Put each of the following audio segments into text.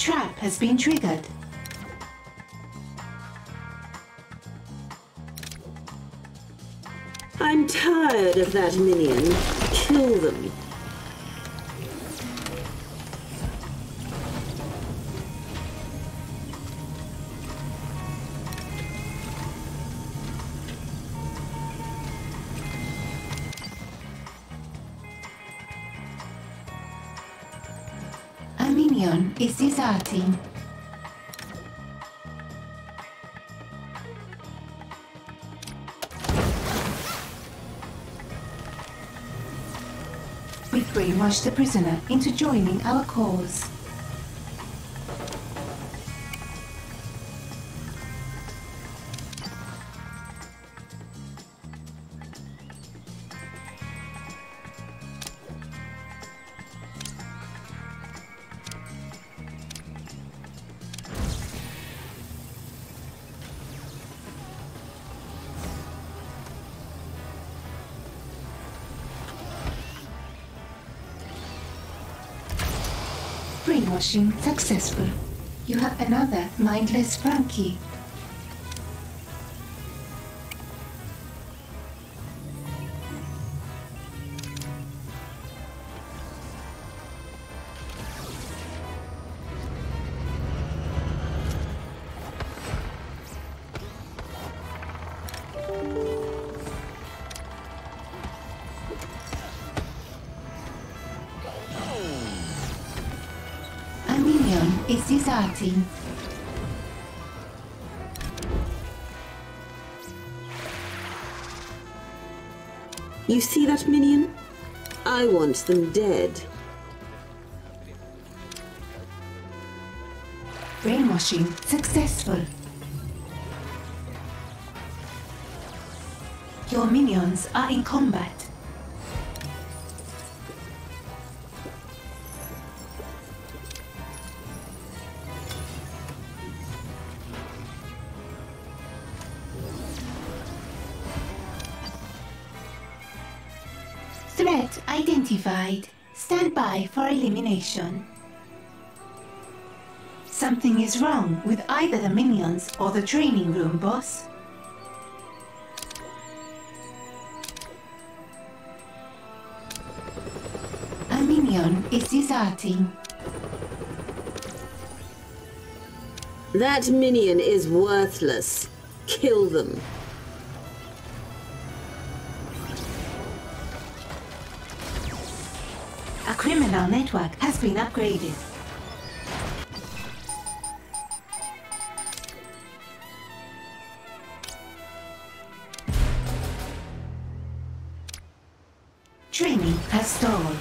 trap has been triggered. I'm tired of that minion. Kill them. Is deserting. We brainwash the prisoner into joining our cause. Brainwashing successful. You have another mindless Frankie. Minion is deserting. You see that minion? I want them dead. Brainwashing successful. Your minions are in combat. Threat identified. Stand by for elimination. Something is wrong with either the minions or the training room, boss. A minion is deserting. That minion is worthless. Kill them. Criminal network has been upgraded. Training has stalled.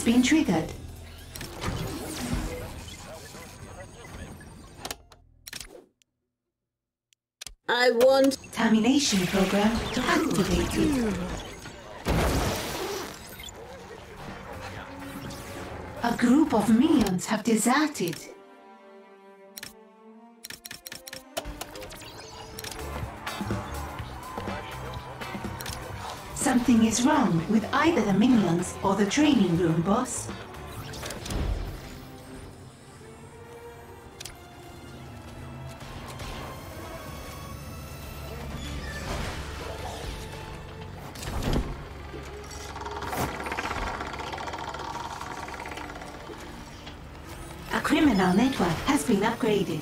Has been triggered. I want. Termination program activated. A group of minions have deserted. Something is wrong with either the minions or the training room, boss. A criminal network has been upgraded.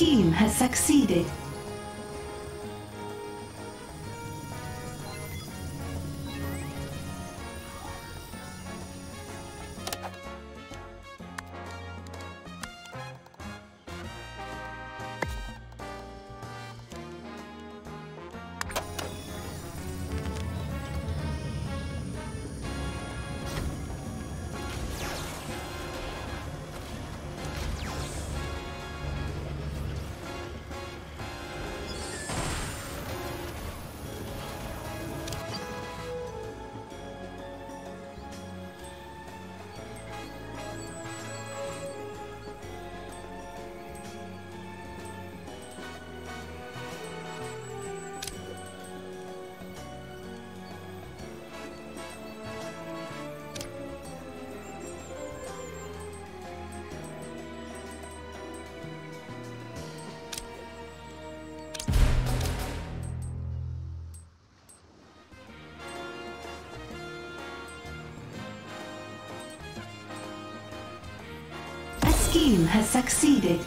Scheme has succeeded. Scheme has succeeded.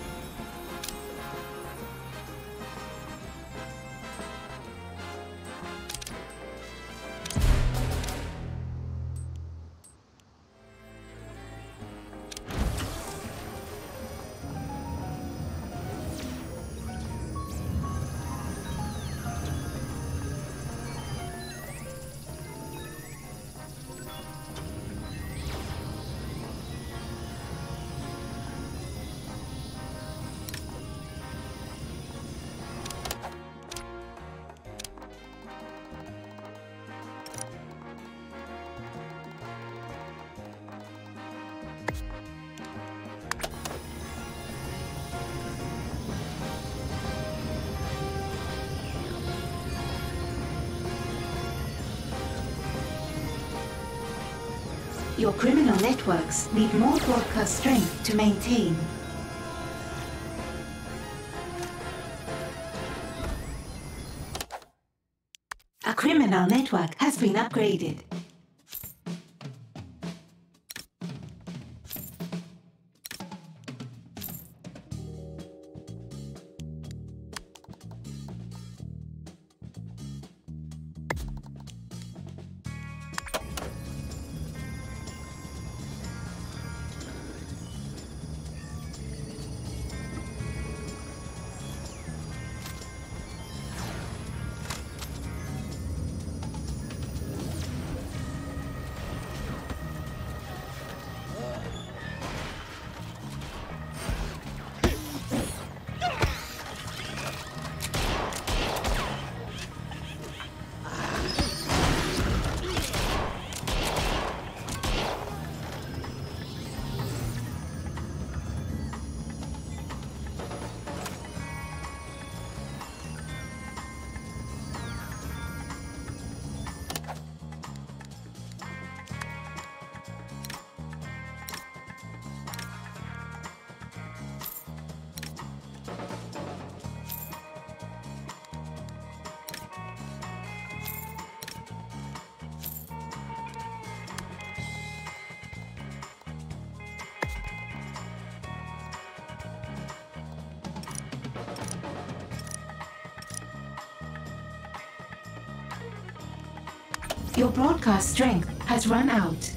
Your criminal networks need more broadcast strength to maintain. A criminal network has been upgraded. Your broadcast strength has run out.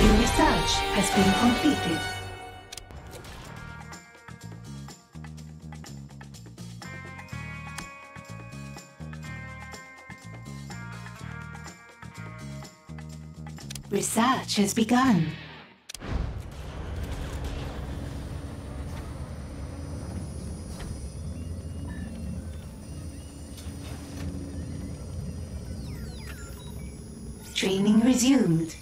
Your research has been completed. Research has begun. Resumed.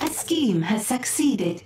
A scheme has succeeded.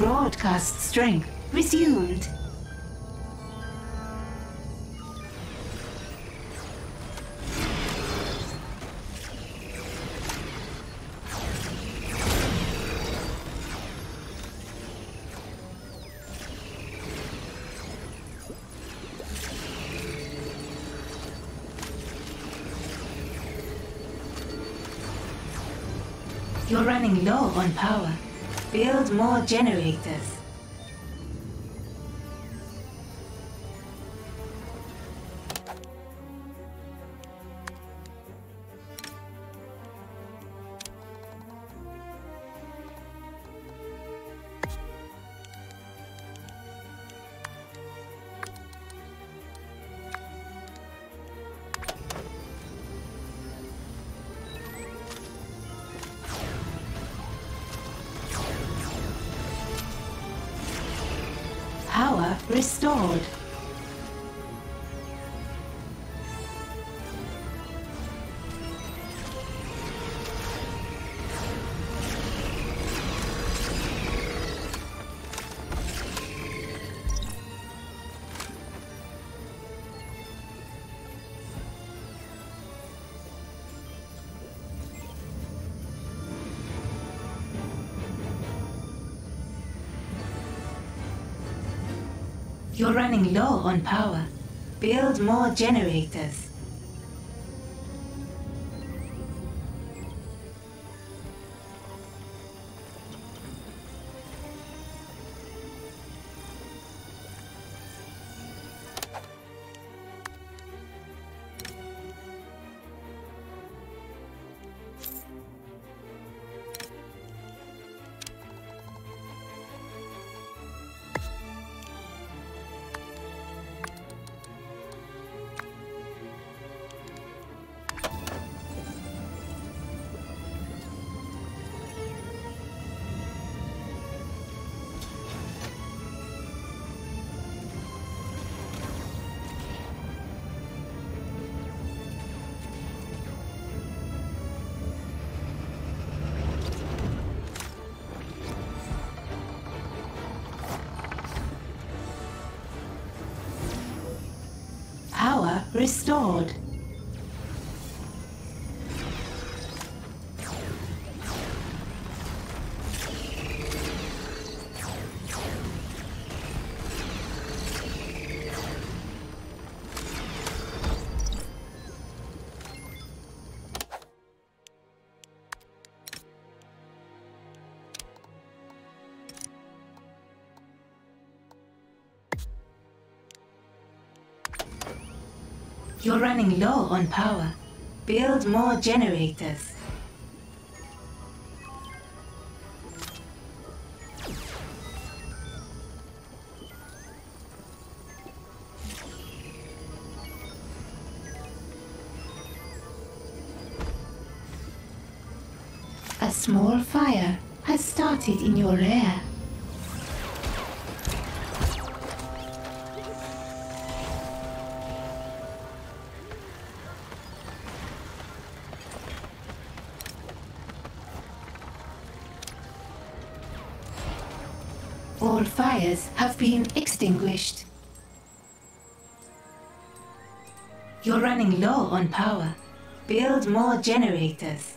Broadcast strength resumed. You're running low on power. More generators. Restored. You're running low on power. Build more generators. Restored. You're running low on power. Build more generators. A small fire has started in your lair. All fires have been extinguished. You're running low on power. Build more generators.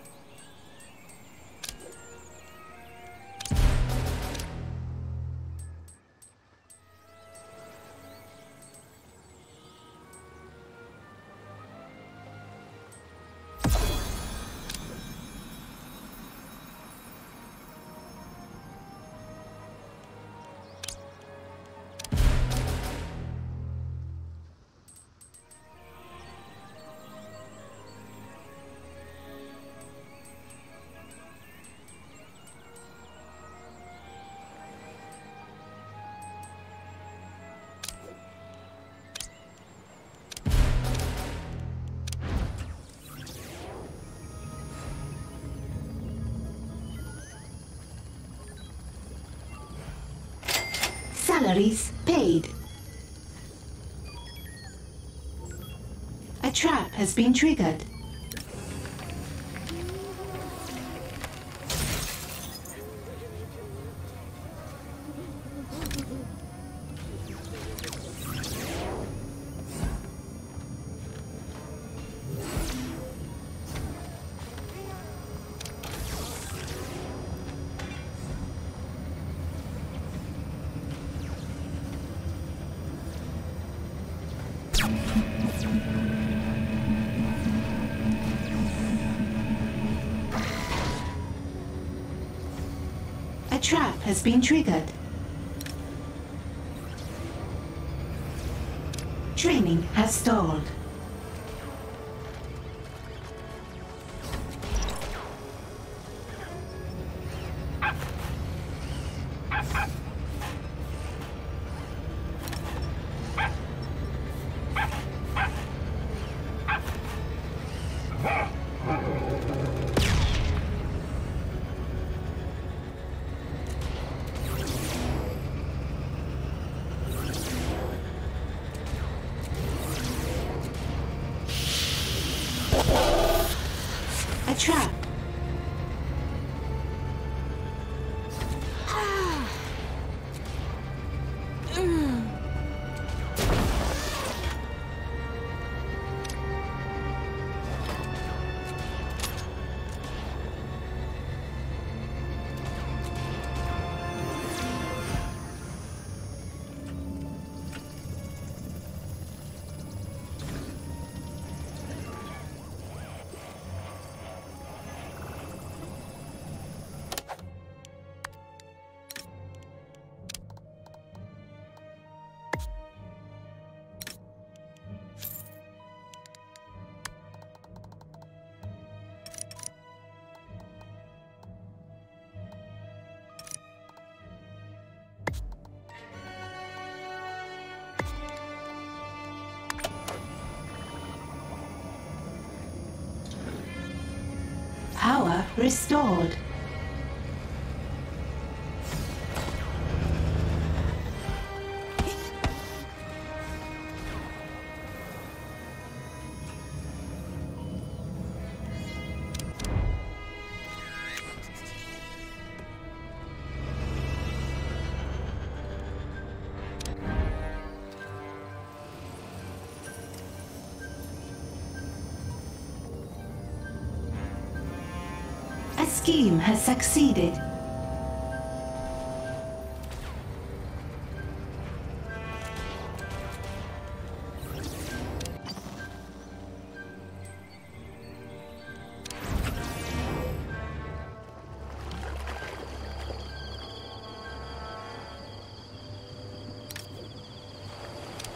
Salaries paid. A trap has been triggered. Been triggered. Training has stalled. Restored. A scheme has succeeded.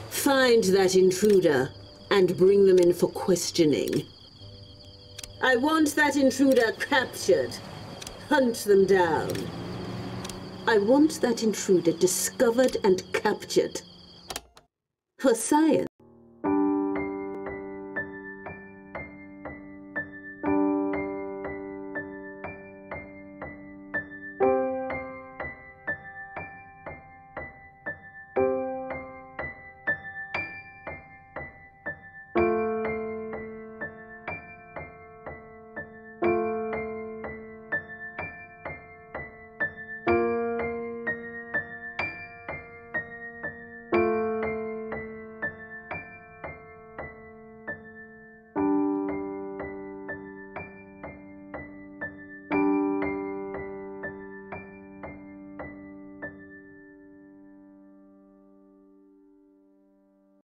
Find that intruder and bring them in for questioning. I want that intruder captured. Hunt them down. I want that intruder discovered and captured. For science.